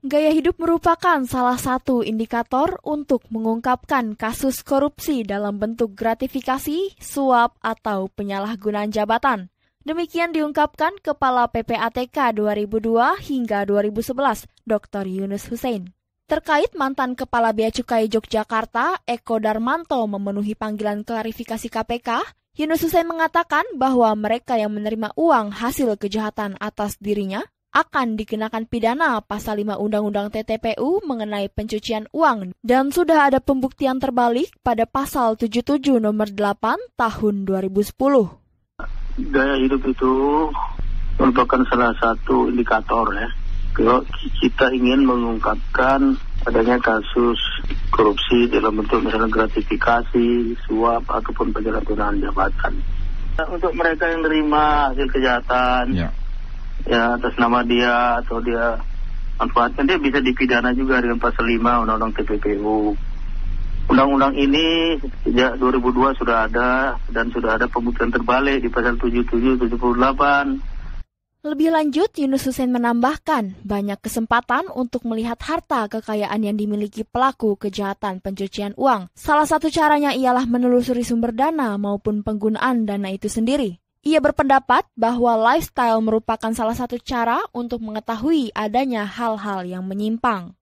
Gaya hidup merupakan salah satu indikator untuk mengungkapkan kasus korupsi dalam bentuk gratifikasi, suap, atau penyalahgunaan jabatan. Demikian diungkapkan Kepala PPATK 2002 hingga 2011, Dr. Yunus Hussein. Terkait mantan Kepala Bea Cukai Yogyakarta, Eko Darmanto memenuhi panggilan klarifikasi KPK, Yunus Hussein mengatakan bahwa mereka yang menerima uang hasil kejahatan atas dirinya akan dikenakan pidana pasal 5 Undang-Undang TTPU mengenai pencucian uang dan sudah ada pembuktian terbalik pada pasal 77 nomor 8 tahun 2010. Gaya hidup itu merupakan salah satu indikator ya. Kalau kita ingin mengungkapkan adanya kasus korupsi dalam bentuk misalnya gratifikasi, suap ataupun penyalahgunaan jabatan. Untuk mereka yang menerima hasil kejahatan, ya ya atas nama dia atau dia manfaatkan dia bisa dipidana juga dengan pasal 5 Undang-Undang TPPU. Undang-undang ini sejak 2002 sudah ada dan sudah ada pembuktian terbalik di pasal 77 78. Lebih lanjut, Yunus Hussein menambahkan banyak kesempatan untuk melihat harta kekayaan yang dimiliki pelaku kejahatan pencucian uang. Salah satu caranya ialah menelusuri sumber dana maupun penggunaan dana itu sendiri. Ia berpendapat bahwa lifestyle merupakan salah satu cara untuk mengetahui adanya hal-hal yang menyimpang.